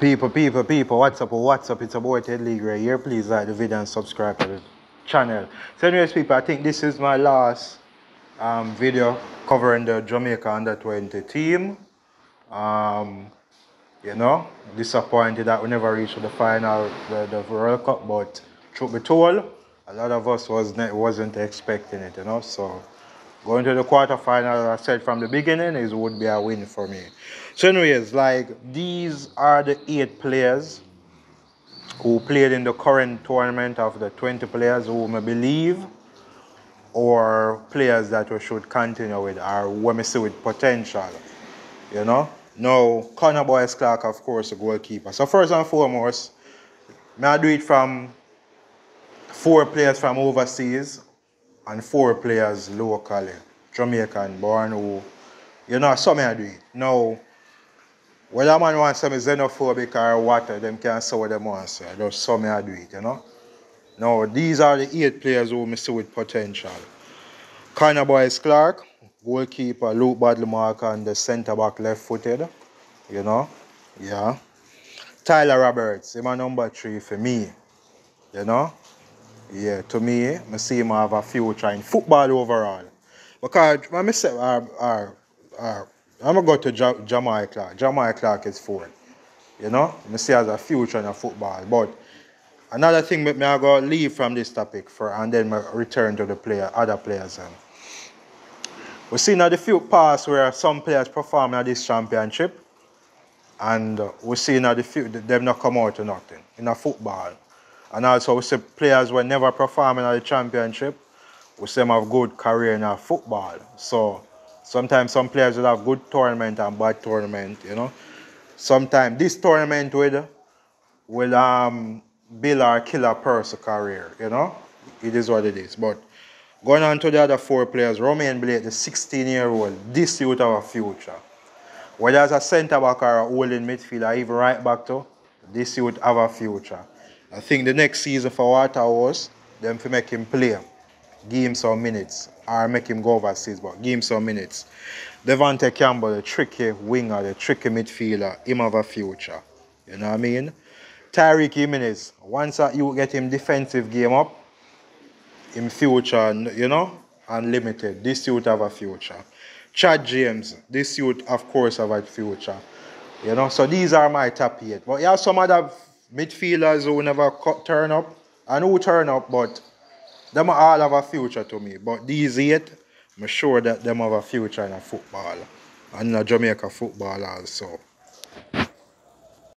People, people, people, what's up, what's up? It's a boy Ted League right here. Please like the video and subscribe to the channel. So anyways, people, I think this is my last um, video covering the Jamaica under 20 team. Um, you know, disappointed that we never reached the final, the, the World Cup, but truth be told, a lot of us was wasn't expecting it, you know, so going to the quarterfinal, I said from the beginning, it would be a win for me. So anyways, like these are the eight players who played in the current tournament of the 20 players who may believe or players that we should continue with or we see with potential, you know. Now, Connor Boyce-Clarke, of course, a goalkeeper. So first and foremost, may I do it from four players from overseas and four players locally, Jamaican born who, you know, some I do it. Now, whether man wants some xenophobic or what, them can say what them want to say. Just some I do it, you know. Now, these are the eight players who I see with potential. Connor Boyce-Clarke, goalkeeper, Luke Badley-Morgan, and the centre back left footed, you know. Yeah. Tyler Roberts, him a number three for me, you know. Yeah, to me, I see him have a future in football overall. Because when I say, uh, uh, uh, I'm going to go to ja Jahmari Clarke. Jahmari Clarke is fourth. You know, I see as a future in football. But another thing, me I go leave from this topic for and then return to the player, other players. Um. We see now the few past where some players perform at this championship and we see now the few, them not come out to nothing in a football. And also we see players were never performing at the championship. We see them have good career in our football. So sometimes some players will have good tournament and bad tournament, you know. Sometimes this tournament will, will um, build or kill a person's career, you know. It is what it is. But going on to the other four players, Romain Blake, the 16-year-old, this youth have a future. Whether as a centre back or a holding midfielder, even right back to, this youth have a future. I think the next season for Waterhouse, them to make him play, give him some minutes, or make him go overseas, but give him some minutes. Devonte Campbell, the tricky winger, the tricky midfielder, him have a future. You know what I mean? Tarick Ximines, once you get him defensive game up, in future, you know, unlimited. This youth have a future. Chad James, this youth, of course, have a future. You know, so these are my top eight. But you have some other midfielders who never turn up and who turn up, but them all have a future to me. But these eight, I'm sure that them have a future in a football and in a Jamaica football also.